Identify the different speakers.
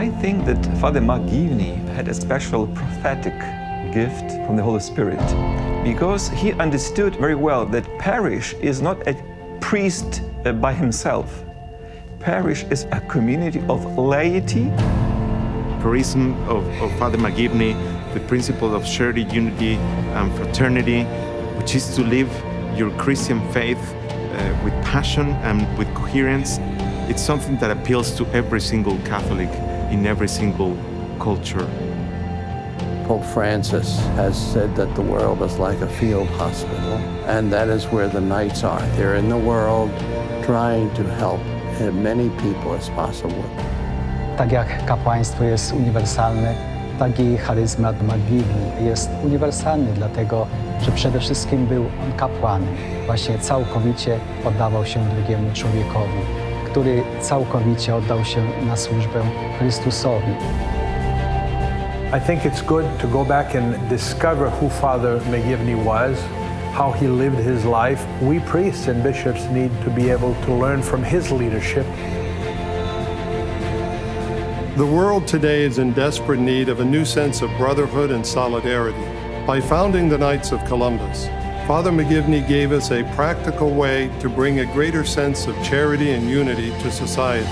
Speaker 1: I think that Father McGivney had a special prophetic gift from the Holy Spirit because he understood very well that parish is not a priest uh, by himself. Parish is a community of laity.
Speaker 2: Charism of, of Father McGivney, the principle of shared unity, and fraternity, which is to live your Christian faith uh, with passion and with coherence. It's something that appeals to every single Catholic in every single culture.
Speaker 3: Pope Francis has said that the world is like a field hospital, and that is where the knights are. They're in the world trying to help as many people as possible.
Speaker 4: Tak jak kapłaństwo jest uniwersalne, tak i charyzmat Magini jest uniwersalny, dlatego że przede wszystkim był on kapłanem. Właśnie całkowicie oddawał się drugiemu człowiekowi, który całkowicie oddał się na służbę Chrystusowi.
Speaker 5: I think it's good to go back and discover who Father McGivney was, how he lived his life. We priests and bishops need to be able to learn from his leadership.
Speaker 6: The world today is in desperate need of a new sense of brotherhood and solidarity. By founding the Knights of Columbus, Father McGivney gave us a practical way to bring a greater sense of charity and unity to society.